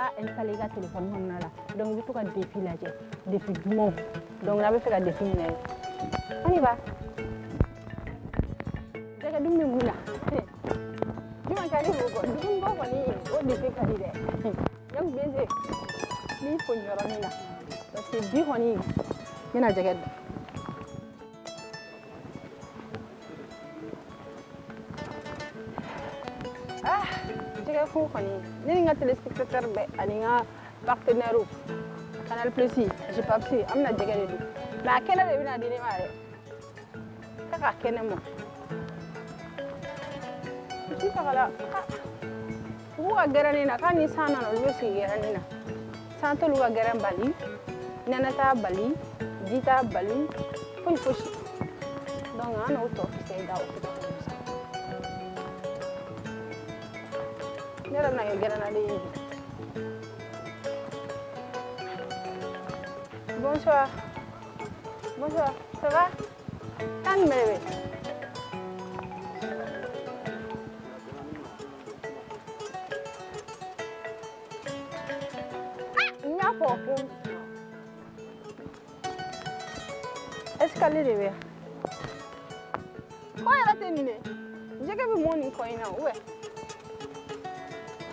sa installé ga téléphone mon na la donc i bɛ défi la djé défi du dumanw donc n'an bɛ fɛ ka defi minɛ an de b'a jɛgɛ dun bɛ mun na juma ka dum bo ko ni o defi ka di dé yam beze n b'i fo ñoro yɔrɔnin la parce que bi kɔni n bɛna jɛgɛ. fo kɔni ne ni n ka téléspectateur bɛɛ ani n ka partenaire canal plus j'ai pas pu an bɛna jɛgɛ de dun mais a kɛnɛ de bɛna di ne ma dɛ ka k'a kɛnɛ ma n ti sagala u b'u ka gɛrɛ ne na k'a ni san nana olu bɛ sigi gɛrɛ ne na san t'olu ka gɛrɛ bali nɛnɛ t'a bali ji t'a bali foyi fosi donc an n'o tɔ kisɛ da o Ne yɛrɛ bɛna kɛ gɛrɛnnaden ye. Bonsoir. Bonsoir. Ça va Tan mebe. N y'a ko escalier de bɛ yan. Kɔ yɛrɛ tɛ nin de. Jɛgɛ bɛ mɔn nin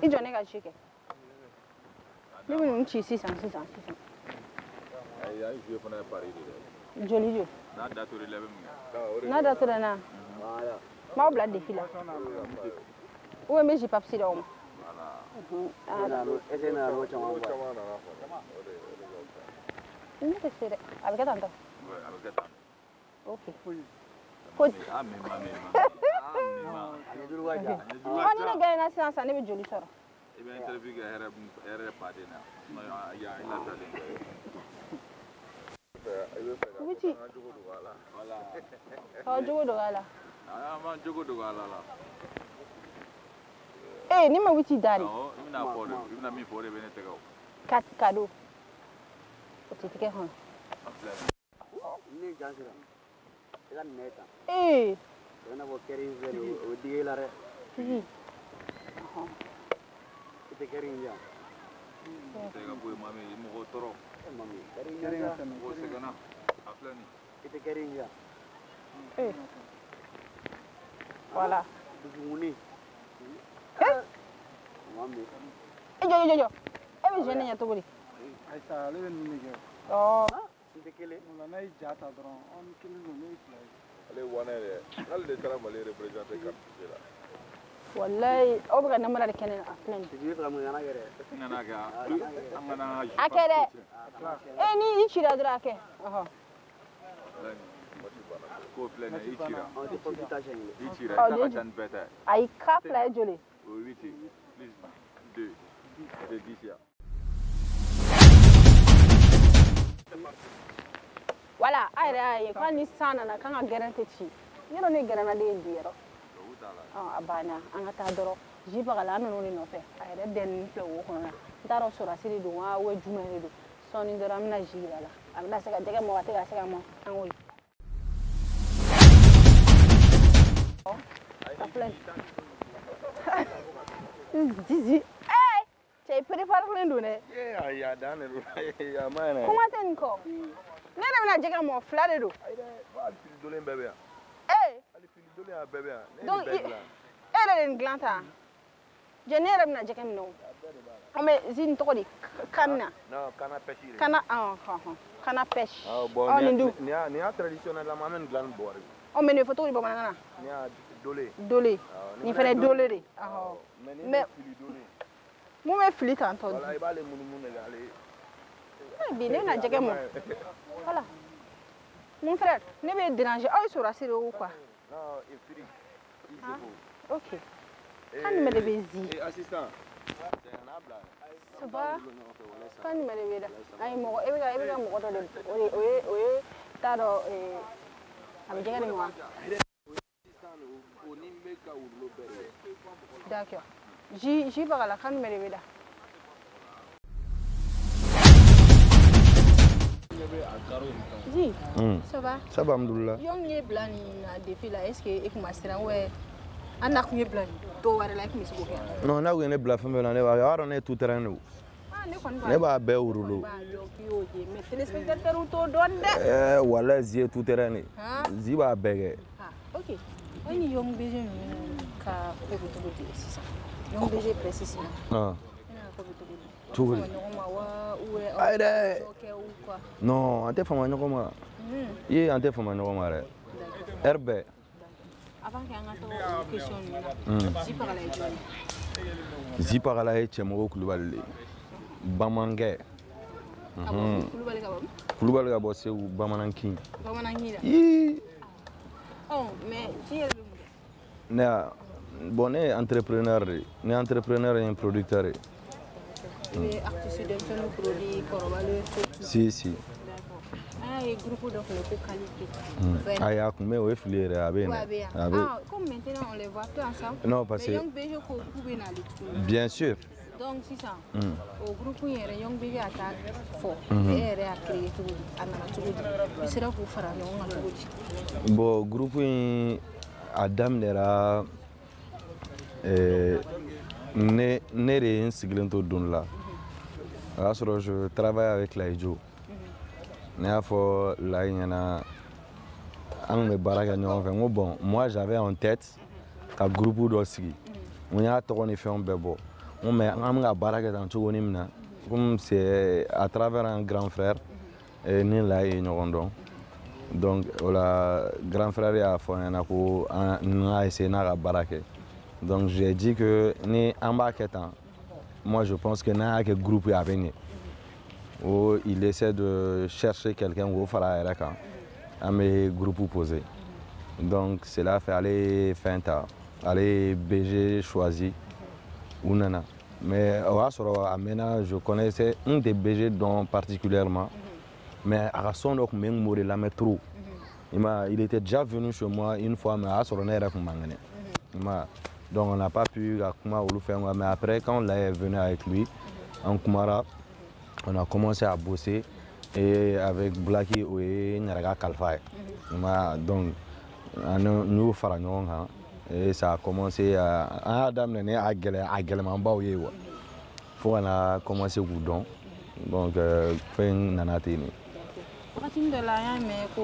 Iddo ne calci che? Devo non ci si sa, si sa, si sa. Ai ai giù fa na parire. Giù lì giù. Na dato rileve mu. Na dato da na. Ma ho blad di fila. Uwe me ji papsi da umu. Ana. Ese na ro chama ba. Non te sere. Avete tanto? Avete tanto. Ok. Coach. Ah, mamma mia. ɔ ni ne gɛrɛ na sisan sisan ne bɛ joli sɔrɔ i bɛ interview kɛ hɛrɛ hɛrɛ baden na yan i latalen wuti ɔ jogo dɔ b'a la an b'an jogo dɔ k'a la la ee ni ma wuti da de awɔ i bɛna fɔ min fɔ o de bɛ ne tɛgɛ o kado o tɛ tigɛ kɔnɔ ee When I was carrying the with the LR. Kita carrying jam. Kita kapu mami, ibu kau toro. Mami, carrying jam. Kau segana, apa ni? Kita carrying jam. Eh. Wala. Dugumuni. Eh. Mami. Eh, jo jo jo. Eh, bisanya nyatu beri. Aisyah, lewat ni je. Oh. Kita kele. Mula naik jatuh dorong. On kini mula naik lagi. ale wana yɛrɛ hali de taara mali représente kartise la. Wallahi aw bɛ ka? Namara de kɛnɛ a filɛ nin a kɛ dɛ e ni i cira dɔrɔn ah, a kɛ ayi ka fila ye joli wala a yɛrɛ y'a ye k'a ni san nana k'an ka gɛrɛn tɛ ci yɔrɔ ne gɛrɛnna de ye bi yɔrɔ a banna an ka taa dɔrɔn ji bagala an nan'o de nɔfɛ a yɛrɛ dɛnni filɛ wo kɔnɔ na n t'a dɔn sɔrɔsi de don wa wa jumɛn de don sɔɔni dɔrɔn an bɛna ji yira la a bɛna se ka jɛgɛ mɔ a tɛ ka se ka mɔ an k'o ye zizi ee cɛ i pereparilen don dɛ Ayi a dan de don a ma yɛrɛ kuma tɛ nin kɔ ne yɛrɛ bɛna jɛgɛ mɔ fila de don. Ayi dɛ fo hali sini dolen bɛɛ bɛ yan. Ee! Hali fili dolen a bɛɛ bɛ yan ne ye nin bɛɛ dilan. e yɛrɛ de nin dilan ta jɛ ne yɛrɛ bɛna jɛgɛ minɛ o. An bɛ zi nin tɔgɔ de kan na non kana pɛsi de kana ɔn hɔn kana pêche. Ah, ɔ bon nin dun. nin y'a nin y'a traditionnel lama an bɛ nin dilan ni bɔgɔ de ye. ɔ mɛ nin fɔ cogo di bamanankan na. Nin y'a dole dole Awɔ, nin fana fɛnɛ ye ye dole de ɔhɔ mais nin Mais- bɛ fili dole mun bɛ fili tan tɔ. Wala i b'ale munumunu de k'ale bi ne bɛna jɛgɛ mɔ voilà mon frère ne bɛ déranger aw ye sorasi de ye o quoi Ah. ok kan jumɛn de bɛ zi eh n'a va kan jumɛn de bɛ da ayi mɔgɔ e bɛ ka e bɛ ka mɔgɔ dɔ de o de o ye o ye t'a dɔn a bɛ jɛgɛ de mɔ wa ye d'accord ji ji bagala kan jumɛn de bɛ da ji ça va. Ça va alhamdulillah yɔn ye bila nin na défi la est ce que e kun ma siran ou an n'a kun ye bila nin dɔw wɛrɛ la kun se k'o kɛ non n'a ko ye bila fɛn fɛn na ne b'a dɔn ne tout terrain de ah ne kɔni ne b'a bɛɛ wurulu wala zi ye tout terrain de ye. Han? zi b'a bɛɛ kɛ ah ok. Aw ni yɔn bg ninnu ka ko bɛ cogo di sisan yɔn bg précisément. Ah. tu bɛ ayi dɛ non an tɛ fama ɲɔgɔn ma i an tɛ fama ɲɔgɔn ma dɛ ɛri bɛɛ zipagala ye cɛmɔgɔ kulubali le bamankɛ kulubali ka bɔ segu bamanankin ne bɔn ne ye entrepreneur de ne entrepreneur ye producteur. ye i bɛ artiste produit tout si si d'accord an y'a ye groupe dɔ tun bɛ ko qualité Vert. ayi a kun bɛ o ye fili yɛrɛ a bɛ yen Ouais, dɛ bien. a bɛ Ah, comme maintenant on les voit plus ensemble. non parce Mais que Young BG ko k'u bɛ n'ale tuguni. bien sûr Donc sisan Mm. o groupe in yɛrɛ Young BG y'a ta fɔ. Mhm. E yɛrɛ y'a créé cogo di? A nana cogo di? I sera k'u fara ɲɔgɔn kan cogo di? bon groupe in a daminɛra eh, ne ne de ye n sigilen to don la o y'a sɔrɔ je travaille avec layijo ne y'a fɔ layi ɲɛna an kun bɛ baara kɛ ɲɔgɔn fɛ n ko bon moi j'avais en tête ka groupe dɔ sigi n y'a tɔgɔ ni fɛnw bɛɛ bɔ n ko mais an bɛ ka baara kɛ tan cogo min na comme c'est à travers un grand frère eh, ni layi ye ɲɔgɔn dɔn donc o la grand frère y'a fɔ n ɲɛna ko n ka essayer n'a ka baara kɛ donc j'ai dit que ni an b'a kɛ tan moi je pense que y'a kɛ groupe ye a bɛ ɲɛ o il essaie de chercher quelqu'un k'o fara a yɛrɛ kan an bɛ groupe poser donc cela fait ale ye fɛn ta ale ye BG choisi u nana mais o y'a sɔrɔ a mɛnna je connaissais n tɛ BG dɔn particulièrement. Mais ka son lamɛn trop. I m'a ye, il était déjà venu chez moi une fois mais a y'a sɔrɔ ne yɛrɛ tun man kɛnɛ i m'a. Donc on n'a pas pu ka kuma olu fɛn quoi mais après quand la est venu avec lui an kumara on a commencé à bosser et avec Blacky o ye n yɛrɛ ka kalifa ye i m'a ye. donc an n y'o fara ɲɔgɔn kan et ça a commencé à an y'a daminɛ ni a gɛlɛ a gɛlɛmanbaw ye quoi fo ka na commencé donc euh, fɛn nana ten de Wagati dɔ la an y'a mɛn ko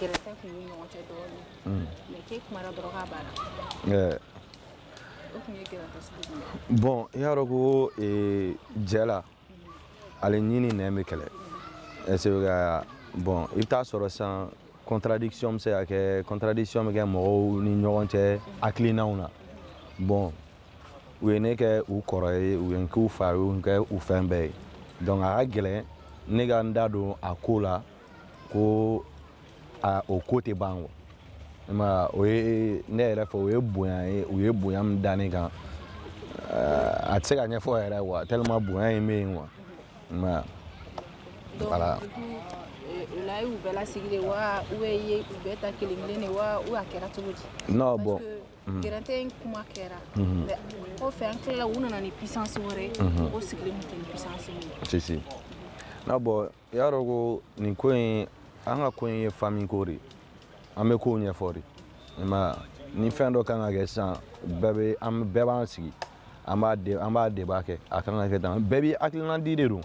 gɛrɛtɛ tun b'u ɲɔgɔn cɛ dɔɔnin. Mais k'e kumara dɔrɔn k'a banna. Bon i y'a dɔn ko eh, jɛ la ale ɲini nɛn bɛ kɛlɛ. Est ka i bɛ taa sɔrɔ sisan contradiction bɛ se ka kɛ contradiction bɛ kɛ mɔgɔw ni ɲɔgɔn cɛ hakilinaw na. Bon u ye ne kɛ u kɔrɔ ye u ye k'u fa ye u kɛ u fɛn bɛɛ ye. Donc a ka gɛlɛn ne ka n da don a ko la ko o ko tɛ ban quoi m'a o ye ne yɛrɛ fɛ o ye bonya ye u ye bonya min da ne kan a tɛ se ka ɲɛfɔ yɛrɛ wa tellement bonya wa m'a ye. Donc Voilà. du coup o la y'u bɛɛ lasigi de wa ou bien ye u bɛɛ ta kelen kelen de wa ou a kɛra cogo di? non bon que gɛrɛtɛ in kuma kɛra. Mhm. Mais kɔfɛ an tilala u nana ni puissance wɛrɛ ye. Mhm. Sigilen tun tɛ ni puissance min ye. si si na bɔn i y'a dɔn ko nin ko in an ka ko in ye famille ko de ye. An bɛ kow ɲɛfɔ m'a ni fɛn dɔ kan ka kɛ sisan bɛɛ bɛ an bɛɛ b'an sigi an b'a de an b'a débat kɛ a kan ka kɛ tan di de don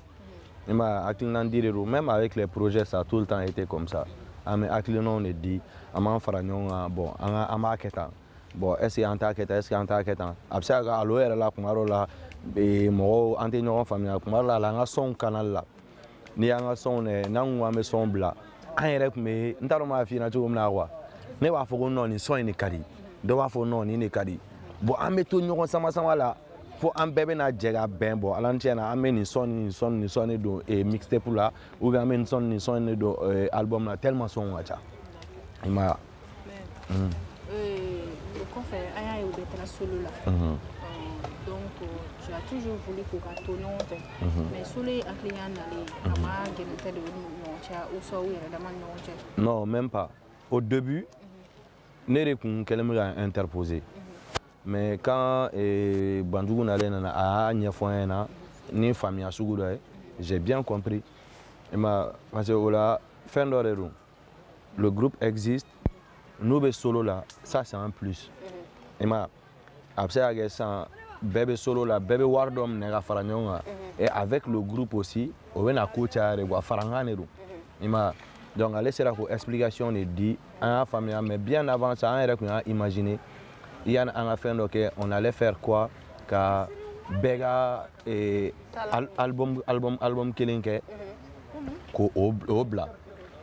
m'a ye hakilina di de don même avec les projets ça a tout le temps été comme ça. An bɛ hakilinaw de di an b'an fara ɲɔgɔn kan bɔn an ka an bɔn est ce que t'a kɛ tan est ce que t'a kɛ tan a bɛ se ka kɛ yɛrɛ la kuma dɔw la mɔgɔw an tɛ ɲɔgɔn faamuya kuma dɔw la an ka sɔnw kanali la. N'i y'an ka sɔnw lajɛ n'an ko k'an an yɛrɛ tun bɛ n t'a dɔn n b'a f'i ɲɛna cogo min na quoi. Ne b'a fɔ ko non nin sɔn in de ka di. Dɔ b'a fɔ non nin de ka di. Bɔn an bɛ to ɲɔgɔn sama sama la fo an bɛɛ bɛna jɛ ka bɛn. Bɔ ala ni tiɲɛ na an bɛ nin sɔn ni nin sɔn ni nin sɔn de don eh, mixtape la ou bien an bɛ nin sɔn ni nin sɔn de don eh, album la. Tellement sɔnw ka ca. I ma ye wa? O kɔfɛ an y'a ye u bɛɛ taara solo la donc euh, tu as toujours voulu k'u ka to ɲɔgɔn fɛ mais solo ye hakilina nalen a ma gɛlɛntɛ de u ni ɲɔgɔn cɛ u sɔn u yɛrɛ dama ni ɲɔgɔn cɛ non même pas. Au début ne de kun kɛlen bɛ ka interposer mais quand eh, banjugu nalen nana a y'a ɲɛfɔ ɲɛna ni faamuya sugu dɔ ye j'ai bien compris. I ma parce que o la fɛn dɔ de don le groupe existe. N'u bɛ solo la ça c'est un plus. I ma a bɛ se ka kɛ sisan bɛɛ bɛ solo la bɛɛ bɛ wari dɔ minɛ ka fara ɲɔgɔn kan. Et avec le groupe aussi o bɛ na ko caya de quoi farankan de don. I ma donc ale sera k'o explication de di an y'a faamuya mais bien avant ça an yɛrɛ tun y'a imaginer yani an ka fɛn dɔ kɛ on allait faire quoi ka bɛɛ ka eh, al album album album kelen kɛ. Ko o bila.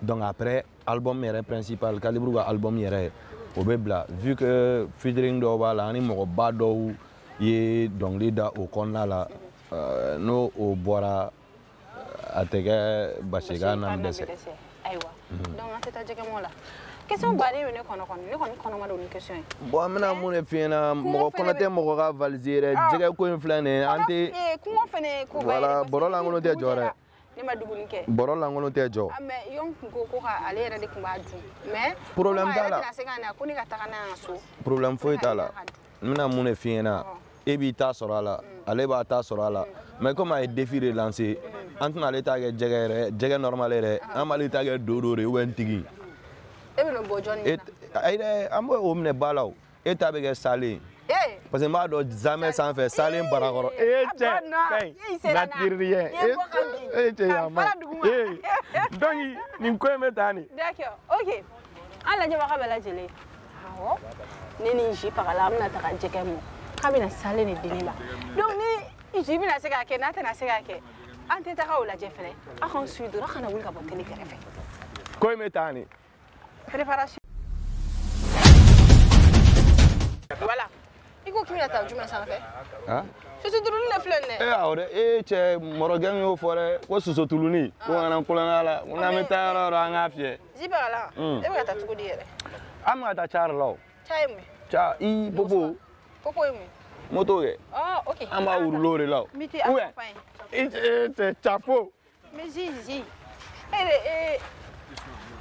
Donc après album yɛrɛ principal calibre ka album yɛrɛ o bɛ bila. Vu que featuring dɔw b'a la an ni mɔgɔba dɔw ye dɔnkili da o kɔnɔna la euh, n'o o bɔra a tɛ kɛ basikan na dɛsɛ ayiwa donc an tɛ taa jɛgɛmɔ la question baden bɛ ne kɔnɔ kɔni ne kɔni kɔnɔ ma don ni question. Ye bon an bɛna mun de f'i ɲɛna mɔgɔ kɔnɔ tɛ mɔgɔ ka valise yɛrɛ jɛgɛ ko in filɛ nin ye an tɛ Eh, kungo fɛnɛ ko Voilà, bɔrɔ lankolon tɛ jɔ dɛ. ne ma dumuni kɛ bɔrɔ lankolon tɛ jɔ mais yon kun ko ko ka ale yɛrɛ de kun b'a dun mais Problème t'a la. ka ko ne ka taga n'a ye so problème foyi t'a la n bɛna mun de f'i ɲɛna e b'i ta sɔrɔ a la ale b'a ta sɔrɔ a la. Mais comme a ye défi de lancer an tɛna ale ta kɛ jɛgɛ yɛrɛ jɛgɛ normal yɛrɛ. An b'ale ta kɛ do do de ubɛ n tigi. E bɛ n'o bɔ jɔnni e ɲɛna ayi dɛ an b'o minɛ ba la o. E ta bɛ kɛ salen. Eh, parce que n b'a dɔn zamɛ sanfɛ salen barakɔrɔ. E cɛ e cɛ donc nin ko in bɛ d'accord ok. An lajɛbaga bɛɛ lajɛlen. Awɔ. Ne ni zi pagala an bɛna taga jɛgɛ mɔ k'a bɛna sale de di ne ma donc ni zi bɛna se k'a kɛ n'a tɛna se k'a kɛ an tɛ taga o lajɛ fɛnɛ aw k'an suit dɔrɔn a kana wuli ka bɔ tele kɛrɛfɛ ko in bɛ taa nin préparation voilà. I ko k'i bɛna taa jumɛn sanfɛ ah susutuluni de filɛ nin e dɛ awɔ dɛ e cɛ mɔrɔkɛ y'o fɔ dɛ ko sosotuluni ko kana kulonkɛ la ko n'an bɛ taa yɔrɔ o yɔrɔ an k'a fiyɛ Mm. e bɛ ka taa cogo di yɛrɛ an bɛ ka taa cari la o. Ca ye mun ye ca i popo popo ye mun ye moto kɛ oh ok an b'a wurula o de la o. N b'i t'i accompagne i e cɛ capo Mais si. E de e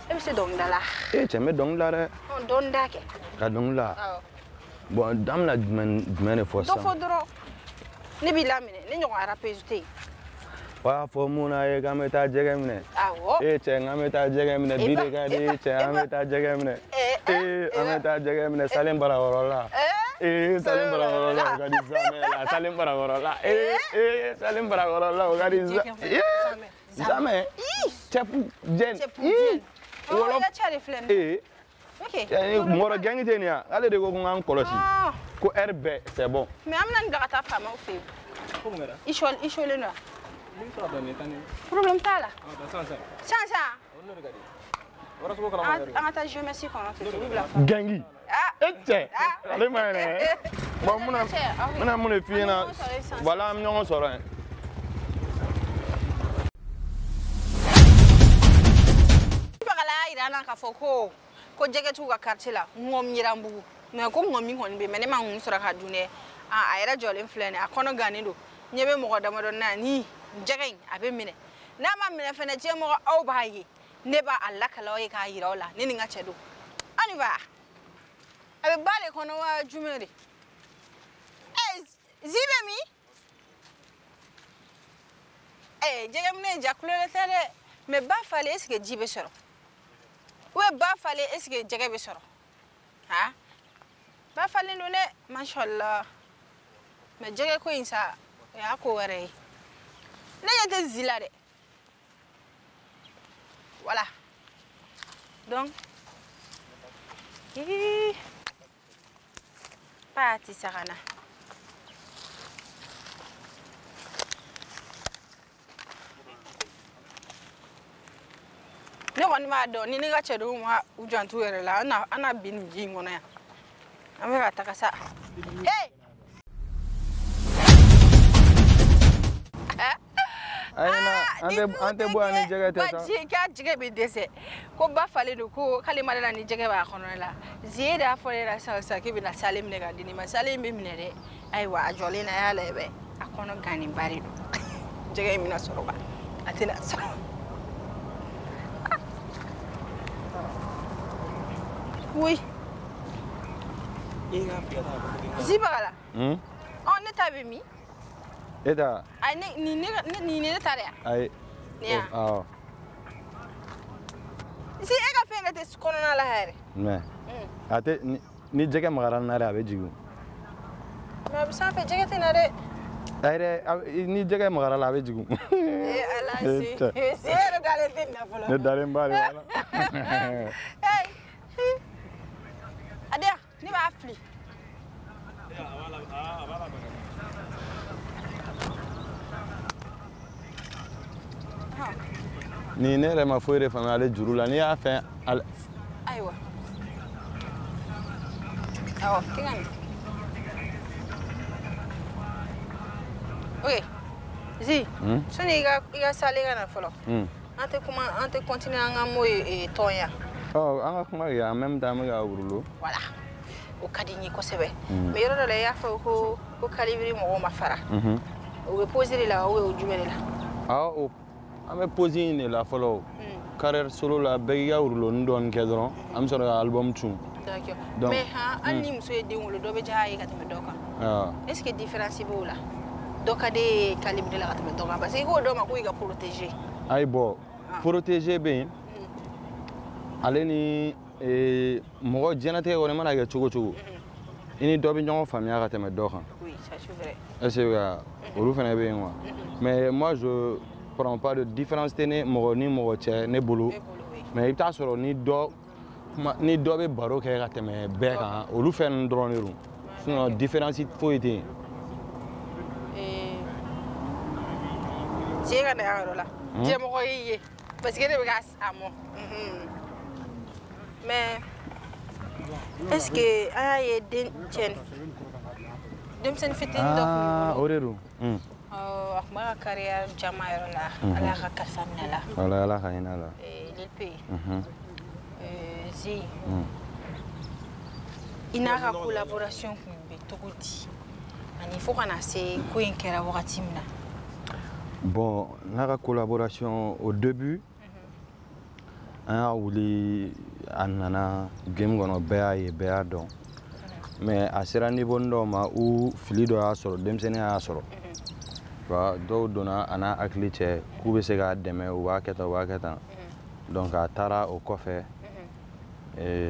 e bɛ se dɔnkilida la. e cɛ n bɛ dɔnkili la dɛ Ɔ dɔɔni da kɛ. ka dɔnkili la. Awɔ. bɔn an bɛna jumɛn jumɛn de fɔ Dɔ fɔ sisan dɔrɔn ne b'i laminɛ ne ɲɔgɔn arapesi tɛ yen. O y'a fɔ mun na ye k'an bɛ taa jɛgɛ minɛ e cɛ k'an bɛ taa jɛgɛ minɛ bi de ka di e cɛ an e bɛ taa jɛgɛ minɛ ee an bɛ taa jɛgɛ minɛ salen barakɔrɔ la ee salen barakɔrɔ la o ka di zamɛ la salen barakɔrɔ la ee ee salen barakɔrɔ la o ka di zamɛ. zamɛ cɛpu jɛn wɔlɔ ee mɔrɔ gɛngi tɛ nin ya ale de ko ko n k'an kɔlɔsi ko ɛri bɛɛ c'est bon mais an bɛna nin bila ka taa faamaw fɛ yen. I sɔlen don wa? Problème t'as là Sans ça Attends, je me suis connecté. Gangi. Ah. Tiens. Allez, moi. Bon, mon ami. Mon ami, mon fille, là. Voilà, on sort. Irana ka fɔ ko ko jɛgɛtigiw ka quartier la. Ŋɔm yiran bugu ko ŋɔmi kɔni bɛ mɛ ne ma ŋun sɔrɔ ka dun a aira jɔlen filɛ nin a kɔnɔ gannen don ɲɛ bɛ mɔgɔ damadɔ jɛgɛ in a bɛ minɛ n'a ma minɛ fɛnɛ diɲɛ mɔgɔ aw b'a ye. Ne b'a a lakala aw ye k'a yira aw la ne ni n ka cɛ don an ni ba a bɛ ba de kɔnɔ wa jumɛn de ɛ zi bɛ min ɛ jɛgɛ minɛ ja kulɛrɛ tɛ dɛ mais ba falen ce que ji bɛ sɔrɔ ou bien ba falen que jɛgɛ bɛ sɔrɔ ha? Ba falen don dɛ mashallah. Mais jɛgɛ ko in sa o y'a ko wɛrɛ ye ne ɲɛ tɛ zi la dɛ voilà. Donc paa ti sagana ne kɔni b'a dɔn ni ne ka cɛdenw ma u jantu yɛrɛ la na- an na bin nin ji in kɔnɔ yan. An bɛ ka taga sa. Hey! An tɛ bɔ yan ni jɛgɛ tɛ sa baji k'a jɛgɛ bɛ dɛsɛ ko ba falen don ko k'ale ma dala ni jɛgɛ b'a kɔnɔ la zie de y'a fɔ ne la sisan sisan k'i bɛna sale minɛ ka di ne ma sale in bɛ minɛ dɛ ayiwa a jɔlen na a y'a lajɛ a kɔnɔ ganenba de don jɛgɛ in bɛna sɔrɔ wa a tɛna sɔrɔ oui zibagala Hmm? ɔ ne ta bɛ e ta ayi ne nin ne ne- nin ne ta de yan ayi nin yan awɔ si e ka fɛn yɛrɛ tɛ kɔnɔna la yɛrɛ mɛ a tɛ ni- ni jɛgɛ magara na dɛ a bɛ jigin mɛ a bɛ sanfɛ jɛgɛ tɛ na dɛ ayi dɛ ni jɛgɛ magara la a bɛ jigin Eh, ala se Cɛ. se yɛrɛ k'ale tɛ na fɔlɔ ne dalen ba de la. Adea, ne b'a fili. Ni ne yɛrɛ ma foyi de faamuya ale juru la n'i y'a fɛn ale Ayiwa. Awɔ, kɛ ka. Ok. Zi, Hmm? sani i ka i ka sale ka na fɔlɔ. Hmm. An tɛ kuma an tɛ continuer an ka mot ye eh, tɔn yan. ɔ an ka kuma kɛ en même temps an bɛ ka wurulo Voilà. O ka di n ye kosɛbɛ. Mais yɔrɔ dɔ la i y'a fɔ ko ko calibri mɔgɔw ma fara. Mhm. O bɛ poser de la ou bien o jumɛn de la? An bɛ pose in de la fɔlɔ carrière solo la bɛɛ k'i ka wuruloni dɔɔni kɛ dɔrɔn an bɛ sɔrɔ ka album tun. D'accord. Mais han, hali ni muso ye den wolo dɔ bɛ diya a ye ka tɛmɛ dɔ kan. aa est ce que différence b'o la? Dɔ ka di calibre la ka tɛmɛ dɔ kan parce que i k'o dɔ ma ko i ka protéger ayi bɔn Ah. protégé bɛ yen. Ale ni ee, mɔgɔ diɲɛnatigɛ kɔnɔ i mana kɛ cogo o cogo i ni dɔ bɛ ɲɔgɔn faamuya ka tɛmɛ dɔ kan. Est ce que ka olu fana bɛ yen wa mais moi je pas de différence tɛ ne mɔgɔ ni mɔgɔ cɛ ne bolo. Mais i bɛ taa sɔrɔ ni dɔ ni dɔ bɛ baro kɛ ka tɛmɛ bɛɛ kan olu fɛn ninnu dɔrɔn de don. Sinon différence foyi tɛ yen. Tie ka na yɔrɔ la. Y'i ye. Parce que ne bɛ ka s- a mɔ. Mais est ce que an y'a ye den cɛ denmisɛnnin fitinin dɔ aa kun o de don un a tun b'a ka carrière jama yɔrɔ la ala y'a ka kalifa minɛ la. Wala ala ka hinɛ a la. Eh, Mhm. Eh, zi. I n'a ka collaboration kun bɛ cogo di. Ani fo kana se ko in kɛra wagati min na. Bon, n'a ka collaboration au début, an y'a wuli a nana game kɔnɔ bɛɛ y'a ye bɛɛ y'a dɔn. Mais a sera niveau dɔ ma u fili dɔ y'a sɔrɔ denmisɛnninya y'a sɔrɔ dɔw donna a n'a hakili cɛ k'u bɛ se k'a dɛmɛ u b'a kɛ tan u b'a kɛ tan. Donc a taara o kɔfɛ.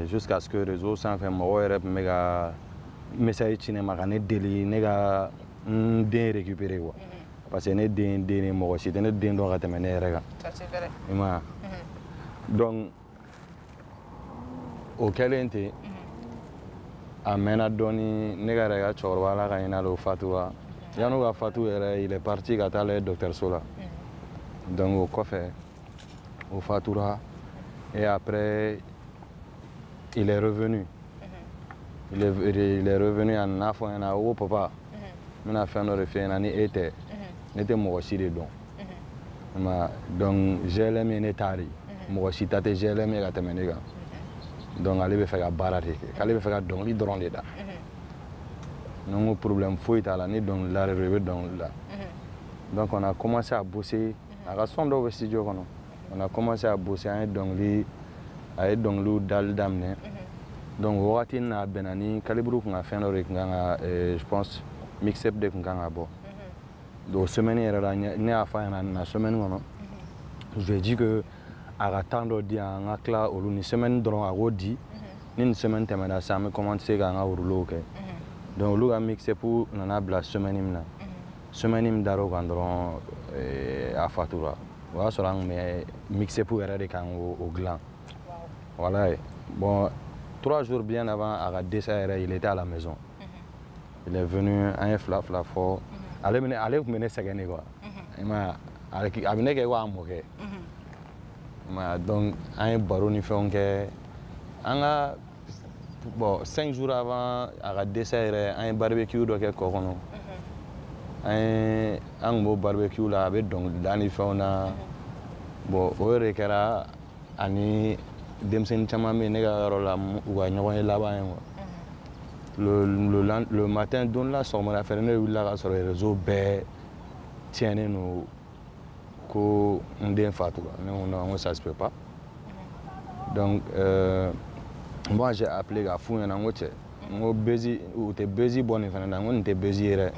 Jusqu'à ce que réseau sanfɛ mɔgɔw yɛrɛ tun bɛ ka message ci ne ma ka ne deli ne ka n den récupérer quoi. Parce que ne den den ne mɔgɔ si tɛ ne den dɔn ka tɛmɛ ne yɛrɛ kan. Ça c'est vrai. I ma ye. Donc o kɛlen ten. A mɛnna dɔɔni ne ka yɛrɛ ka cɛkɔrɔba ala ka ɲin'a la o fatura yan'o ka fatu yɛrɛ il est parti ka taa lajɛ dɔgɔtɔrɔso la donc o kɔfɛ o fatura et après il est revenu. Il est, il est revenu a nana fɔ n ɲɛna ko papa. N bɛna fɛn dɔ de f'i ɲɛna ni e tɛ ne tɛ mɔgɔ si de dɔn I ma ye? donc GLM ye ne ta de mɔgɔ si ta tɛ GLM ye ka tɛmɛ ne kan donc ale bɛ fɛ ka baara de kɛ k'ale bɛ fɛ ka dɔnkili dɔrɔn de da ne ko problème foyi t'a la ni dɔnkilidala de don i bɛ dɔnkili da donc on a commencé à bosser. A ka son dɔw bɛ studio kɔnɔ on a commencé à bosser an ye dɔnkili a ye dɔnkiliw dali daminɛ donc o wagati na a bɛnna ni calibre kun ka fɛn dɔ de kun kan ka je pense mixtape de kun kan ka bɔ donc o semaine yɛrɛ la ɲɛ- ne y'a fɔ a ɲɛna nin na semaine kɔnɔ je lui ai dit que a ka temps dɔ di yan an ka tila olu ni semaine dɔrɔn a k'o di ni nin semaine tɛmɛna sisan an bɛ commencer k'an ka wurulow kɛ donc olu ka mixtape nana bila semaine min na semaine min dar'o kan dɔrɔn a fatura o y'a sɔrɔ an tun bɛ mixtape yɛrɛ de kan k'o o dilan Voilà. Bon, trois jours bien avant à la décès, il était à la maison. Il est venu à un flap flap fort. Ale bɛ ne ale tun bɛ ne sɛgɛn de quoi. I m'a ye a ale ki- a bɛ ne kɛ ko a mɔkɛ. I m'a ye donc an ye baro ni fɛnw kɛ. An ka bon cinq jours avant a ka décès yɛrɛ an ye barbecue dɔ kɛ kɔ kɔnɔ. An ye an tun b'o barbecue la a bɛ dɔnkilida ni fɛnw na. Bon o yɛrɛ kɛra ani denmisɛnnin caman bɛ yen ne ka yɔrɔ la mu- u ka ɲɔgɔn ye laban ye quoi. le, le, lan- le matin don la sɔgɔmada fɛ ne wulila ka sɔrɔ réseau bɛɛ tiɲɛnen don ko n den fatura ne ko non n ko ça se peut pas donc euh, moi j'ai appelé k'a f'u ɲɛna n ko cɛ n ko bezi u tɛ bezi bɔ nin fɛnɛ na n ko nin tɛ bezi ye dɛ. N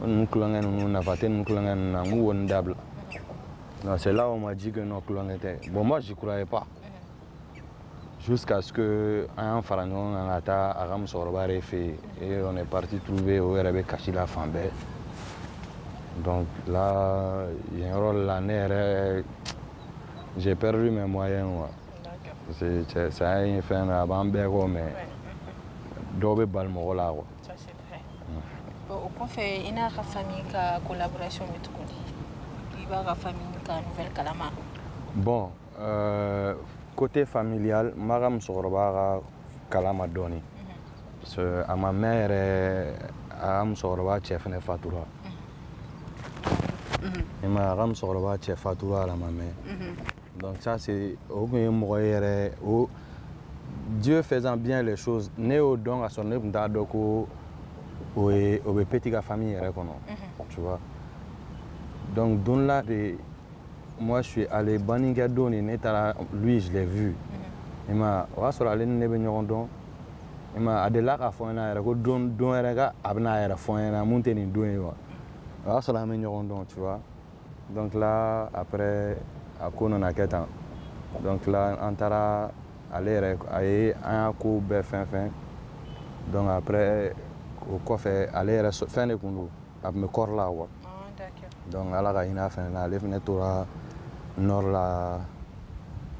ko ninnu kulonkɛ ninnu nafa tɛ ninnu kulonkɛ ninnu na n k'u kɔni dabila. Non c'est là où on m'a dit que kulonkɛ tɛ. Bon moi j'y croyais pas. Jusqu'à ce que fɛ yen et on est parti trouver o yɛrɛ bɛ kasi la bɛɛ. Donc là la ne yɛrɛ j'ai perdu mes moyens D'accord. parce que cɛ saya ye fɛn dɔ a b'an bɛɛ kɔ mais Ouais. dɔw bɛ bali mɔgɔ la quoi. Ça, c'est vrai. Bon, o kɔfɛ i n'a ka famille ka collaboration bɛ cogo di i b'a ka famille ka nouvelle kalama. Bon euh, côté familial n b'a ka musokɔrɔba ka kala ma dɔɔni parce que a ma mɛn yɛrɛ a ka musokɔrɔba cɛ fɛnɛ fatura i ma a ka musokɔrɔba cɛ fatura a ma mɛn donc ça c'est dieu faisant bien les choses ne y'o dɔn ka sɔrɔ ne tun t'a dɔn ko o ye o bɛ peti ka famille kɔnɔ tu vois. Donc don la de moi je suis allé don ne taara lui je l'ai vu. I ma ye o y'a sɔrɔ ale ni ne bɛ ɲɔgɔn dɔn i ma ye a delila k'a fɔ n ɲɛna yɛrɛ ko don don ka don wa tu vois. Donc là après a ko nana kɛ tan donc là an taara ale yɛrɛ a ye an y'a ko bɛɛ fɛn fɛn donc après o kɔfɛ ale yɛrɛ fɛn de kun don a tun bɛ kɔri la quoi Ah, donc ala ka hinɛ a fɛnɛ na ale fɛnɛ tora nord la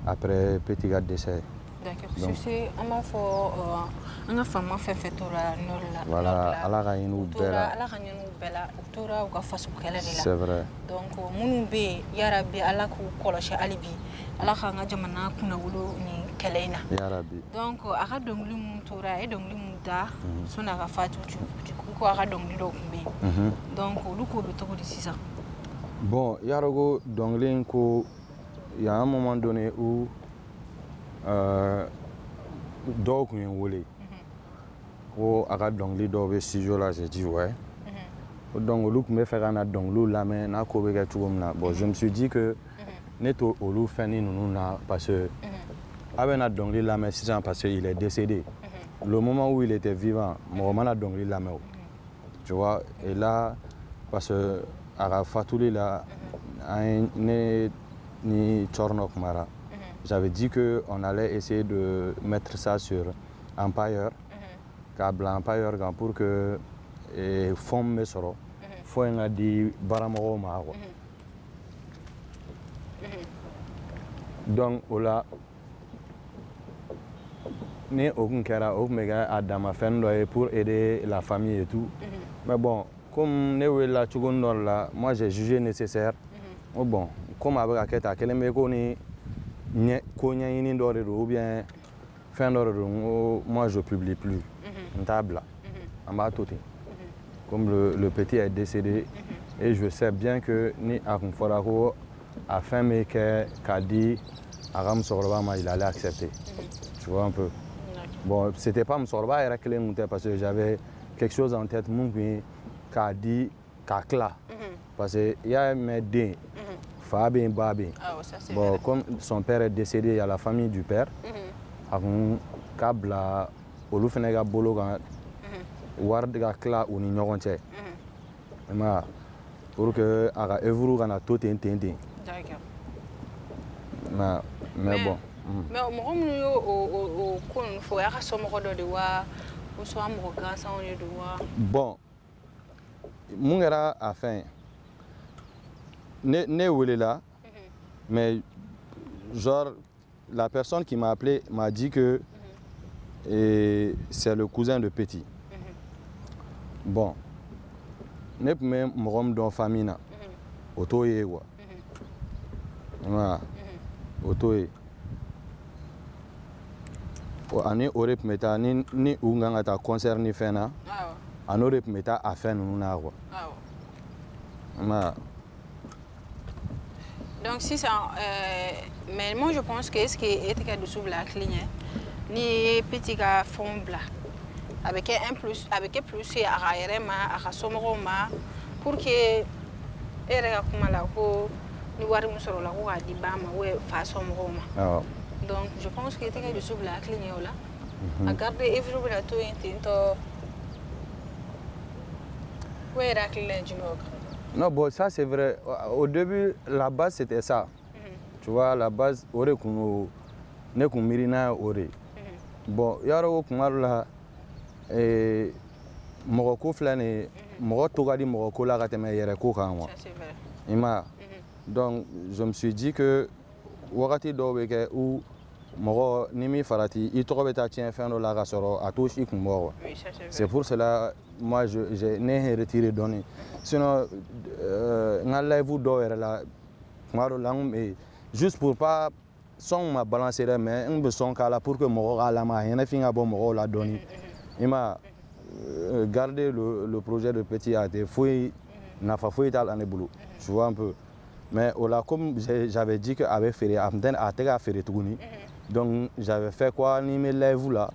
après petit ka décès D'accord. Donc- Sucé, an b'a fɔ euh, an ka faama fɛn fɛn tora nord la Voilà, nord la. Ala ka ɲin'u U bɛɛ tora la. ala ka ɲin'u bɛɛ la u tora u ka faso kɛlɛ de la. C'est vrai. Donc minnu bɛ yen yarabi ala k'u kɔlɔsi hali bi. Ala k'an ka jamana kunnawolo ni kɛlɛ in na. Yarabi. Donc a ka dɔnkili mun tora a ye dɔnkili mun da sɔni a ka fatu jugu ko a ka dɔnkili dɔw tun bɛ yen? Mhm. donc olu ko bɛ cogo di sisan? Bon yarɔ ko dɔnkili in ko il y a un moment donné où euh, dɔw kun ye n wele. Ko a ka dɔnkili dɔw bɛ studio la j'ai dit ouais. ko donc olu tun bɛ fɛ ka na dɔnkiliw lamɛn n'a ko bɛ kɛ cogo min na bon je me suis dit que ne to olu fɛnni ninnu na parce que a bɛ na dɔnkili lamɛn sisan parce que il est décédé. Le moment où il était vivant mɔgɔ mana dɔnkili lamɛn o tu vois et là parce que a ka fatuli la an ye ne ni cɔrɔnɔ kumara j'avais dit que on allait essayer de mettre ça sur Empire. K'a bila Empire kan pour que fond min bɛ sɔrɔ fond in ka di baaramɔgɔw ma quoi donc o la ni o kun kɛra o kun bɛ kɛ a dama fɛn dɔ ye pour aider la famille et tout. Mais bon comme ne welela cogo dɔ la moi j'ai jugé nécessaire. Ko bon comme a bɛ ka kɛ tan a kelen bɛ ko ni ɲɛ ko ɲɛɲini dɔ de don ou bien fɛn dɔ de don n ko moi je publie plus. N t'a bila. An b'a to ten comme le, le petit est décédé. Et je sais bien que ni a kun fɔra ko a fɛn bɛ kɛ k'a di a ka musokɔrɔba ma il allait accepter. Tu vois un peu. Bon c'était pas kelen kun tɛ parce que j'avais quelque chose en tête mun kun ye k'a di k'a tila parce que i y'a mɛn den fa bɛ yen ba bɛ yen awɔ ça c'est bon comme son père est décédé il y a la famille du père. A kun k'a bila olu fɛnɛ ka bolo wari ka tila u ni ɲɔgɔn cɛ. I ma ye pour que a ka œuvre kana to ten ten ten. Mais mais bon mais mɔgɔ minnu y'o o ko ninnu fɔ o y'a ka somɔgɔ dɔ de wa? Ou soit mɔgɔ gansanw de don wa? Bon mun kɛra a fɛn ne ne welela mais genre la personne qui m'a appelé m'a dit que et c'est le cousin de Petit. Bon, ne tun bɛ mɔgɔ min dɔn famille na o t'o ye quoi. Voilà. O t'o ye. Ani o de tun bɛ taa ni ni u kan ka taa concert ni fɛn na a n'o de tun bɛ taa a fɛn ninnu na awɔ. Voilà. donc sisan euh, mais moi je pense que est ce que e tɛ ka dusu bila hakili ɲɛ n'i ye peti ka fɛnw bila a bɛ kɛ un plus a bɛ kɛ plus ye a ka yɛrɛ ma a ka somɔgɔw ma pour que e yɛrɛ ka kuma la ko ni wari min sɔrɔ la ko k'a di ba ma ou fa somɔgɔw ma awɔ. donc je pense que tɛ ka dusu bila hakili ɲɛ o la a garde evre bɛna to yen ten tɔ o yɛrɛ hakili la ye jumɛn o kan Non, bon, ça c'est vrai. Au début, la base c'était ça. Tu vois, la base, o de kun ne kun miirina ye o de ye. Bon, yɔrɔ o kuma dɔ la, ee, mɔgɔ ko filɛ nin ye, mɔgɔ to ka di mɔgɔ ko la ka tɛmɛ yɛrɛ ko kan quoi. ça c'est vrai I m'a ye? Donc, je me suis dit que wagati dɔw bɛ kɛ où mɔgɔ ni min farati, i tɔgɔ bɛ taa tiɲɛ fɛn dɔ la ka sɔrɔ a t'o si kun bɔ quoi. oui ça c'est pour cela, moi, je, je n'ai retiré. Sinon, euh, nga live dɔw yɛrɛ la, kuma dɔ la, n kun bɛ- juste pour pas sɔn ma balancer dɛ, mais n bɛ sɔn k'a la pour que mɔgɔ k'a lamɛn, a ɲɛnafin ka bɔ mɔgɔw la dɔɔni. I m'a? Euh, garder le, le projet de petit a été foyi, nafa foyi t'a la ne bolo. Tu vois un peu. Mais au la, comme j'avais dit que a bɛ feere, a tɛ a tɛ ka feere tuguni. Donc, j'avais fait quoi ni n bɛ live la.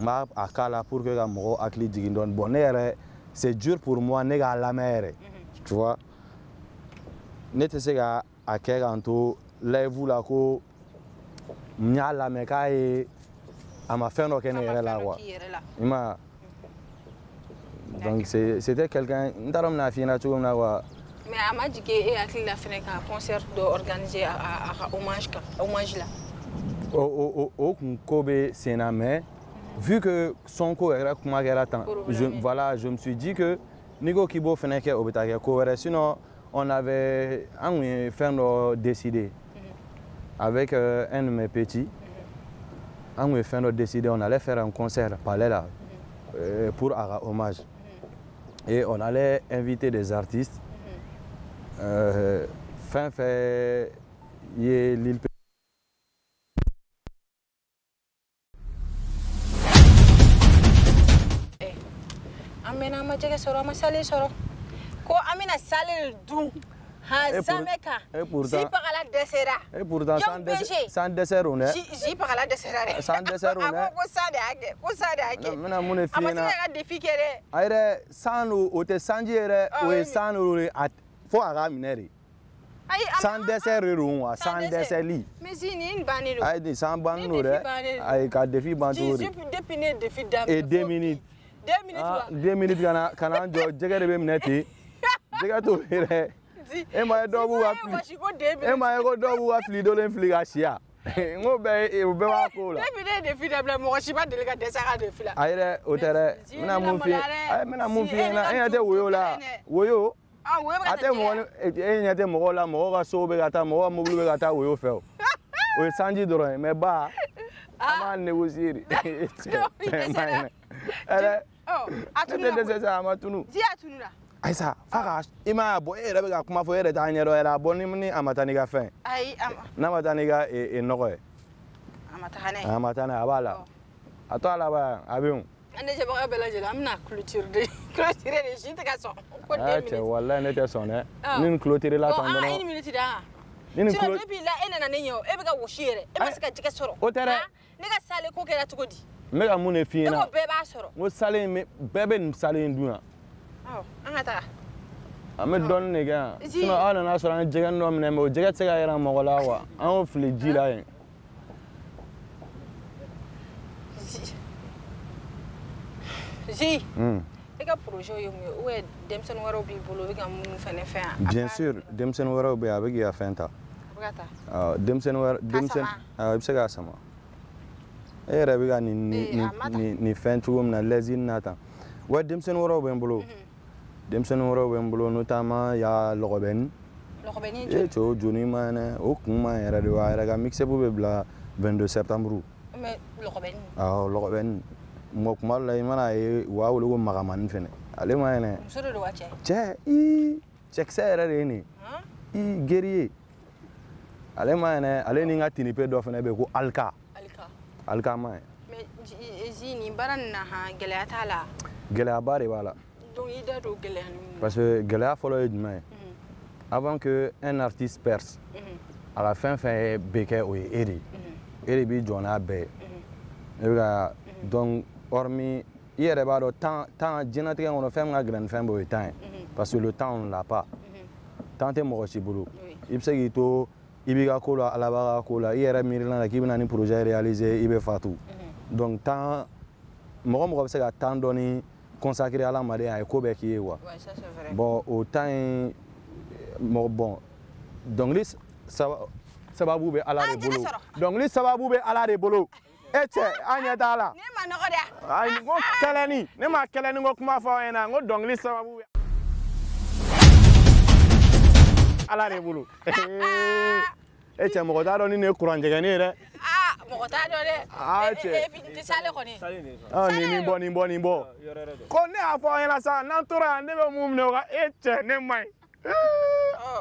n b'a a k'a la pour que ka mɔgɔw hakili jigin dɔɔni bon ne yɛrɛ c'est dur pour moi ne k'a lamɛn yɛrɛ tu vois ne tɛ se ka a kɛ k'an to live la ko n y'a lamɛn k'a ye a ma fɛn dɔ kɛ ne yɛrɛ la quoi i ma donc c'était quelqu'un n t'a dɔn n bɛna f'i ɲɛna cogo min na quoi mais a ma jigin e hakili la fɛnɛ ka concert dɔ organiser a, ka hommage kan hommage la o o o o kun ko bɛ sen na mais vu que sonko yɛrɛ kuma kɛra tan je, voilà je me suis dit que n'i ko k'i b'o fɛnɛ kɛ o bɛ taa kɛ ko wɛrɛ sinon on avait an kun ye fɛn dɔ décidé avec euh, un de mes petits ye fɛn dɔ décidé on allait faire un concert palais là euh, pour a ka hommage. Et on allait inviter des artistes. Euh, Lil Pe- an mɛna an ma han Et pourtant- dɛsɛra Et pourtant, sans, BG. sans dessert, on est. Sans dessert, on est. ko sa de kɛ ko sa de y'a kɛ n bɛna mun f'i ma se ɲɛna ka ka defi kɛ dɛ a yɛrɛ san do o tɛ sanji yɛrɛ o ye oui. san do de a fo a ka minɛ de ayi a ma- san dɛsɛ de don wa Sans san dessert. dɛsɛli mais banni Ni do défi dɛ bannen don. a ye ka defi ban Zi- cogo zi di depuis ne ye defi daminɛ et deux fo bi. minutes deux minutes wa deux minutes kana kana jɔ jɛgɛ de bɛ minɛ ten jɛgɛ t'o yɛrɛ nti ema edo bu wa fili ema ego do bu wa fili do len a ga sia ngo be o be wa ko la debi de de fida bla mo shi ba de ga desa ga de fila ayre o tere mina mu fi ay mina mu fi na en ate woyo la. woyo ate mo en ate mo la mo ga so be ga ta mo mo be ga ta woyo fe o. O sanji doro me ba ama negocier ere atunu la ti atunu la ayisa fa ka i ma ye bɔ e yɛrɛ bɛ ka kuma fɔ e yɛrɛ t'a ɲɛdɔn yɛrɛ a bɔ ni ni a ma taa n'i ka fɛn ayi a ma n'a ma taa n'i ka e, e, nɔgɔ ye a ma taga n'a ye. a ma taa n'a ye a b'a la a to a laban a bɛ yen an ne jɛbaga bɛɛ lajɛlen an bɛna clôture de clôturer de si tɛ ka sɔn ko aa deux cɛ minutes. walayi ne tɛ sɔn dɛ ni nin clôture la ah, dɔrɔn une minute d'an. ni nin clo depuis là e nana ne ɲɛ o e bɛ ka wɔsi yɛrɛ e ma se ka jɛgɛ sɔrɔ. o tɛ dɛ. Ah, ne ka sale ko kɛra cogo di. n bɛ ka mun de f'i e ko ɲɛna bɛɛ b'a sɔrɔ. n ko sale in bɛ bɛɛ bɛ nin sale in dun yan an bɛ dɔɔnin de kɛ yan Zi. sinon aw nana sɔrɔ an ye jɛgɛ dɔ minɛ mɛ o jɛgɛ tɛ se ka yɛlɛ mɔgɔ la wa an y'o fili ji la yen Zi. Zi. Hmm. ka projet ye mun ye ou bien denmisɛnnin wɛrɛw b'i bolo i bɛ ka minnu fɛnɛ fɛn yan. bien sûr denmisɛnnin wɛrɛw bɛ yen a bɛ k'i ka fɛn ta a bɛ ka taa. Awɔ, denmisɛnnin wɛrɛ denmisɛnnin awɔ, i bɛ se k'a sama e yɛrɛ bɛ ka nin nin a ta. nin nin fɛn cogo min na lɛzini na tan wa denmisɛnnin wɛrɛw bɛ n bolo demsen wuro wem bulu nutama ya lokoben lokoben ni jo juni mana o kuma era de wa era ga mixe bu be bla 22 septembre mais lokoben ah lokoben mo kuma la imana e wa go magaman fene ale ma ene suru do che i check se era de ni i geri ale ma ene ale ni ngati ni pe do fene be ko alka alka alka ma mais ji ni baran na ha gele atala gele abare donc parce que fɔlɔ ye jumɛn ye Mhm, avant que un artiste perce mhm, a ka fɛn fɛn bɛ kɛ o ye e de ye mhm, e de b'i jɔ n'a bɛɛ ye i bɛ ka donc hormis i yɛrɛ b'a dɔn temps temps diɲɛlatigɛ kɔnɔ fɛn min ka gɛlɛn ni fɛn bɛɛ o ye temps. Parce que le temps on ne l'a pas. Mhm. temps tɛ mɔgɔ si bolo Oui. i bɛ se k'i to i b'i ka ko la ala b'a ka ko la i yɛrɛ miirila la k'i bɛna ni projet réaliser i bɛ fatu donc temps mɔgɔ mɔgɔ bɛ se ka temps dɔɔni consacrer ala ma de a ye ko bɛɛ k'i ye quoi Ouais, ça c'est vrai. bon mɔgɔ bon dɔnkili saba sababu bɛ ala Ah, de bolo dɔnkili sababu bɛ ala de bolo e cɛ an ɲɛ t'a la ne ayi n ko kɛlɛni ne ma kɛlɛni ko kuma fɔ aw ɲɛna n ko dɔnkili sababu bɛ ala de bolo e cɛ mɔgɔ t'a dɔn ni nin ye kuranjɛgɛni ye dɛ aa mɔgɔ t'a dɔn dɛ Ah, Eh, eh, eh, nin tɛ sale kɔni Ah, nin bɔ nin bɔ nin bɔ ko ne y'a fɔ aw ɲɛna sa n'an tora yan ne bɛ mun minɛ o ka e cɛ ne ma ɲi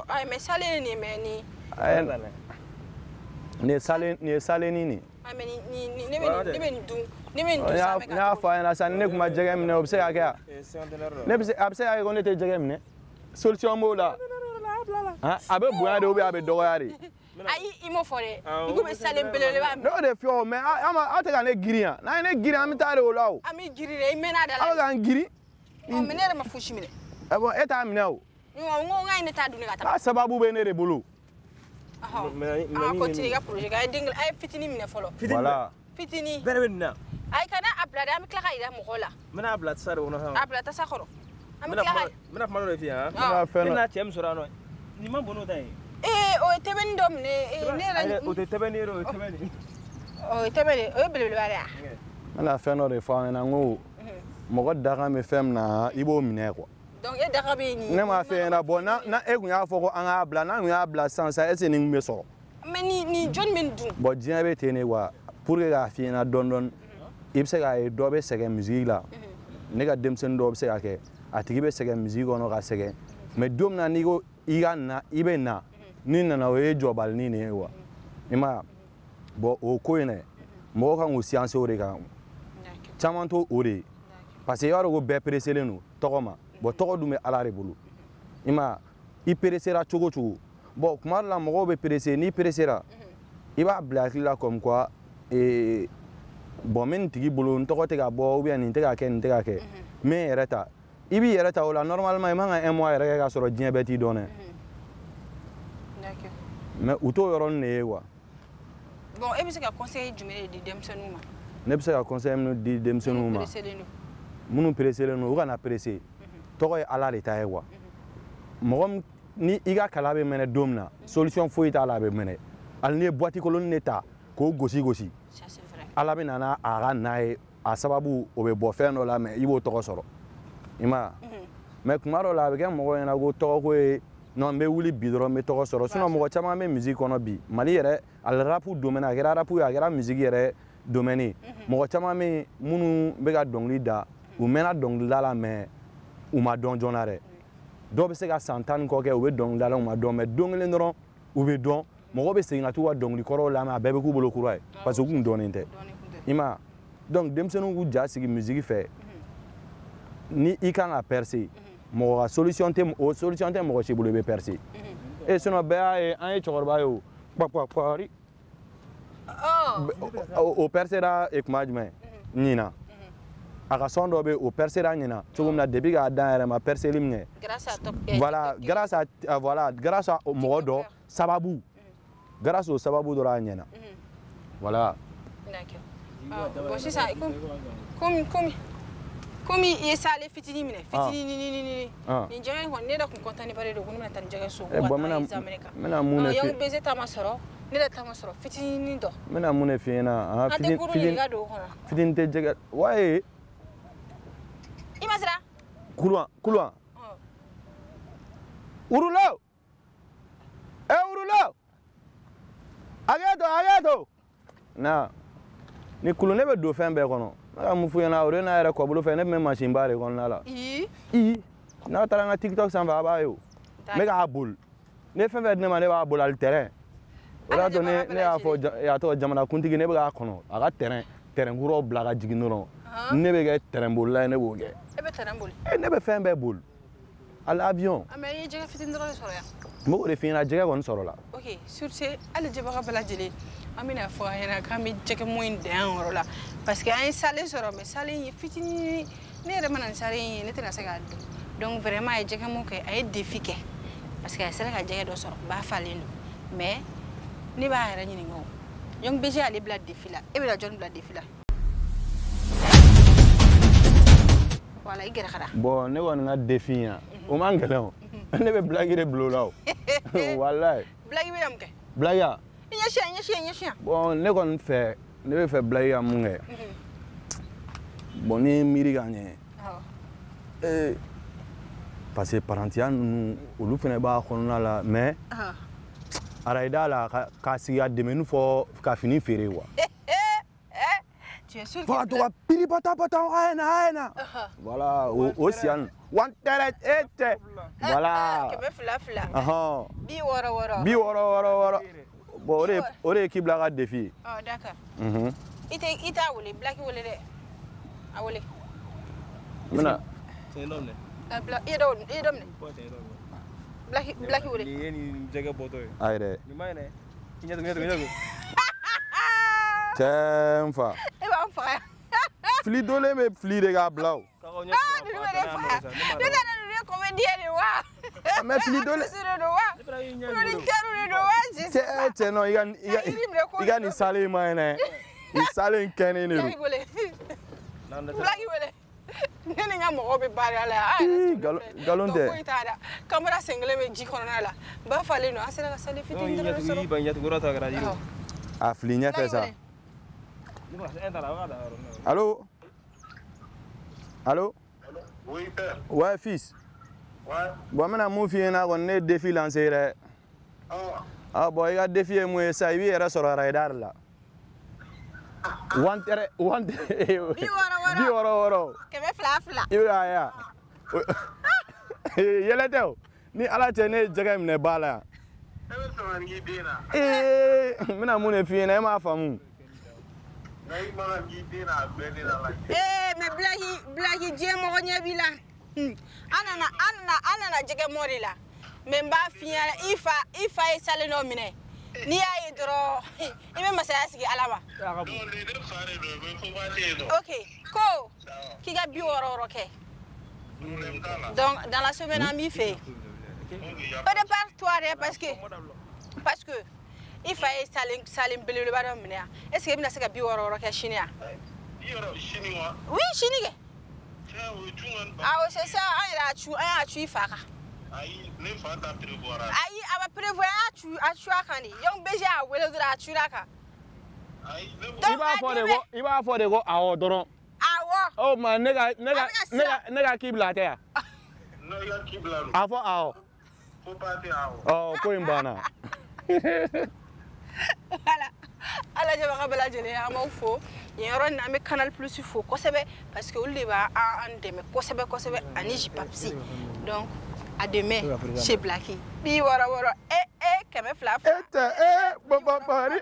ayi mɛ sale ye nin mɛ nin nin ye salen nin ye saleni nin ne bɛ nin dun ne bɛ nin n dun y'a sa mɛ n y'a fɔ a ɲɛna sisan ni ne kun ma jɛgɛ minɛ o bɛ se ka kɛ yan ne bɛ se a bɛ se ka kɛ ko ne tɛ jɛgɛ minɛ solution b'o la a bɛ bonya de ou bien a bɛ dɔgɔya de ayi i m'o fɔ dɛ i ko bɛ sale belebeleba ne min y'o de fiyɛ o mɛ a- a ma- aw tɛ ka ne girin yan n'an ye ne girin an bɛ taa de o la o an bɛ giri dɛ i mɛnna da aw bɛ la ka n girin ɔ mɛ ne yɛrɛ ma fosi minɛ ɛ bɔn e t'a minɛ o n ko n ko n ka ɲi ne t'a dun ne ka taa a sababu bɛ ne de bolo ɔhɔ an ka continuer i ka projet kan a ye den a ye fitinin minɛ fɔlɔ voilà fitinin bɛrɛ bɛ nin na ayi kana a bila dɛ an bɛ tila ka yira mɔgɔw la n bɛna bila tasa de kɔnɔ a sisan bila tasa kɔrɔ an n bɛ bɛna tila kuma ka n bɛna kuma dɔ de f'i ye han ne ka fɛn e dɔ n'a cɛ min sɔrɔ yan nɔ nin ma bon n'o ta ye ee o ye tɛbɛnni dɔ minɛ ne yɛrɛ o tɛ tɛbɛn ye dɛ o ye tɛbɛn ye o ye tɛbɛ de o ye belebeleba de ye n bɛna fɛn dɔ de fɔ aw ɲɛna n ko mɔgɔ dakan bɛ fɛn min na i b'o minɛ kuwa. donc e daga bɛ nin ne m'a fɛ ɲɛna bɔn na na e tun y'a fɔ ko an k'a bila n'an tun y'a bila sisan sisan est ce que nin tun bɛ sɔrɔ mɛ nin nin jɔnni bɛ nin dun. Bɔn diɲɛ bɛ ten de quoi pour que k'a f'i ɲɛna dɔɔni dɔɔni i bɛ se k'a ye dɔ bɛ sɛgɛn misiki la. Ne ka denmisɛnnin dɔw bɛ se ka kɛ a tigi bɛ sɛgɛn misiki kɔnɔ ka sɛgɛn mɛ don min na n'i ko i ka na i bɛ na n'i nana o ye jɔbalinin de ye quoi i ma bɔn o ko in dɛ mɔgɔw kan k'u siyanse o de kan caman to o de ye parce que i b'a dɔn ko bɛɛ pereselen don tɔgɔ ma bɔn tɔgɔ dun bɛ ala de bolo. I ma i peresera cogo o cogo bɔn kuma dɔ la mɔgɔw bɛ perese n'i peresera i b'a bila hakili la comme quoi ee bɔn n bɛ nin tigi bolo n tɔgɔ tɛ ka bɔ ou bien nin tɛ ka kɛ nin tɛ ka kɛ n bɛ n yɛrɛ ta i b'i yɛrɛ ta o la normalement i man ka un mois yɛrɛ kɛ k'a sɔrɔ diɲɛ bɛɛ t'i dɔn dɛ mais u t'o yɔrɔnin de ye quoi bon e bɛ se ka conseil jumɛn de di denmisɛnninw ma ne bɛ se ka conseil minnu di denmisɛnninw ma minnu pereselen don u kana perese tɔgɔ ye ala de ta ye quoi mɔgɔ min ni i ka kala bɛ mɛnɛ don min na solution foyi t'a la a bɛ mɛnɛ hali n'i ye boîte kolonnin de ta k'o gosi gosi ala bɛ na n'a a ka na ye a sababu o bɛ bɔ fɛn dɔ la mɛ i b'o tɔgɔ sɔrɔ i ma mɛ kuma dɔ la a bɛ kɛ mɔgɔw ɲɛna ko tɔgɔko ye non n bɛ wuli bi dɔrɔn n bɛ tɔgɔ sɔrɔ sinon mɔgɔ caman bɛ musique kɔnɔ bi mali yɛrɛ a rapu domaine a kɛra rapu ye a kɛra musique yɛrɛ domaine. Ye mɔgɔ caman bɛ yen minnu bɛ ka dɔnkili da u mɛnna dɔnkilida la mɛ u ma dɔn joona dɛ dɔw bɛ se ka san tan ni kɔ kɛ u bɛ dɔnkilida la u ma dɔn mɛ don kelen dɔrɔn u bɛ dɔn mɔgɔw bɛ segin ka t'u ka dɔnkili kɔrɔw lamɛn a bɛɛ bɛ k'u bolo kura ye parce que u kun dɔnnen tɛ i ma ye donc denmisɛnninw k'u ja sigi musique fɛ ni i kan ka percer mɔgɔ ka solution tɛ o solution tɛ mɔgɔ si bolo i bɛ percer e sinon bɛɛ y'a ye an ye cɛkɔrɔba ye o kpakpakpari o percera kuma jumɛn ɲina a ka son dɔ bɛ yen o percera ɲina cogo min na depuis k'a dan yɛrɛ ma perceli min kɛ voilà grâce à voilà grâce à mɔgɔ dɔ sababu grâce au sababu dɔ a ɲɛna voilà. D'accord. Ah, bon sisan komi komi komi yesale fitini mine ah. fitini ah. nini nini ah. ni jɛgɛ kɔni ne da kun kɔntane bare do ko ne bɛna taa so. Eh, ko ka taa mena mun ne fɛ beze taama sɔrɔ. Ne da taama sɔrɔ. Fitini dɔ. Mena mun ne fɛ ɲɛna. Aha fitini fitini fitini tɛ jɛgɛ waye. I ma sira urulo e urulo hakɛ to na ni kulun ne bɛ don fɛn Mu fui na ore na era ko bolo fe ne me machine bare kon na la. Non è Na tara na TikTok san va ba yo. Me ka bol. Ne fe fe ne ma ne ba bol al terrain. Ora do ne ne a fo ya to jamana kuntigi ne ba kono. Aga terrain. Terrain guro bla ka jigi no. Ne be ke terrain bol la ne wo ke. E be terrain bol. E ne be fe be bol. Al avion. Ama ye jega fitin dro so ya. Mo re fina jega kon soro la. Okay, sur ce al jeba ka bala jeli. Amina fo ayena kami jega moin dan ro la. Parce que an ye salen sɔrɔ mɛ salen in ye fitinin ne yɛrɛ mana nin salen in ye ne tɛna se k'a dun donc vraiment a ye jɛgɛ mɔ kɛ a ye défi kɛ parce que a sera ka jɛgɛ dɔ sɔrɔ ba falen don mais ne b'a yɛrɛ ɲininka o donc bg ale bila défi la e bɛna bila la. I bɔn ne kɔni ka defi yan o man gɛlɛn o. Ne bɛ de bila o la o. Walayi bilaki bɛ na mun kɛ. Bilaki a? Bɔn ne kɔni fɛ ne bɛ fɛ ka mun kɛ? Bɔn ni miiri ka ɲɛ. Awɔ. Ee parce que parantiya ninnu olu fana b'a kɔnɔna la mɛ arayida la ka- sigi ka dɛmɛni fɔ ka fini feere wa tu es sûr fo ka to ka a ye na a ye na voilà o siya nin wan tɛrɛ e tɛ. Voilà. Kɛmɛ fila fila. Ɔhɔn bi wɔɔrɔ wɔɔrɔ. Bi wɔɔrɔ wɔɔrɔ wɔɔrɔ bɔn o de ye kibila ka defi ye. Ɔ d'accord. Mhm. i tɛ i t'a wele bilaki wele dɛ. A wele. N bɛna. Ɛ, bila- i ye dɔ i ye dɔ minɛ. Bilaki bilaki wele. Nin ye nin jɛgɛ bɔtɔ ye. a yɛrɛ Nin ma ɲi dɛ. I ɲɛ tugun, i ɲɛ tugun, i ɲɛ tugun. cɛ n fa. E b'an faga yan fili dolen bɛ fili de k'a bila o. Aa tugun, ninnu a bɛ ne faga sa, ne m'a ne ninnu ye comédien de wa. Mɛ fili dolen Artiste de don wa. Ne fana y'i ɲɛ chroniqueur cɛ cɛ nɔ i ka nin sale in ma ɲɛnɛ nin sale in kɛnen de don fulaki wele ne ni n ka mɔgɔw bɛ baara la. Sali fitinin ɲɛfɛ sa allo allo ouais fils bon n bɛna mun f'i ɲɛna kɔni ne ye défi lancé dɛ Ah, boy bon i ka défi ye mun ye sa i b'i yɛrɛ sɔrɔ radar la One tere one Bi wɔɔrɔ wɔɔrɔ. bi wɔɔrɔ wɔɔrɔ kɛmɛ fila fila i bɛ k'a a O- yɛlɛ tɛ o ni ala cɛ ne ye jɛgɛ minɛ ba la yan e bɛ sɔn ka n'i den na. ee n bɛna mun de f'i ɲɛna e m'a faamu Nka i mana n'i den na a bɛɛ de la la. ee mɛ bilaki bilaki diɲɛ mɔgɔ ɲɛ b'i la an nana an nana an nana jɛgɛ mɔ de la mɛ n b'a f'i ɲɛna i fa i fa ye salen dɔ minɛ n'i y'a ye dɔrɔn i bɛ masaya sigi ala ma ok ko k'i ka bi wɔɔrɔ kɛ donc dans la semaine an b'i fɛ yen Donc, il y a prépare-toi dɛ parce que parce que i fa ye salen salen belebeleba dɔ minɛ yan est ce que i bɛna se ka bi wɔɔrɔ wɔɔrɔ kɛ sini yan i yɔrɔ sini wa. oui sini kɛ awɔ c'est ça an yɛrɛ y'a cu an y'a cu i fa kan Ayi, ne t'a prévoir. ayi a bɛ cu a cu a kan de donc bg y'a wele dɔrɔn a cura a kan ne ko- i b'a fɔ de ko b'a ko awɔ dɔrɔn awɔ o ma ne ka ne ka A ne ka ne ka kibila tɛ yan i ka kibila don. a fɔ awɔ Faut pas te awɔ. ɔ ko in banna voilà. Ala jɛbaga bɛɛ lajɛlen an b'aw fo yen yɔrɔ nin an bɛ canal plus fo kosɛbɛ parce que olu de b'a an an dɛmɛ kosɛbɛ kosɛbɛ ani jipapisi donc a dɛmɛ se bilaki bi wɔɔrɔ wara e Eh kɛmɛ fila fila e tɛ e bɔbɔ bɔri.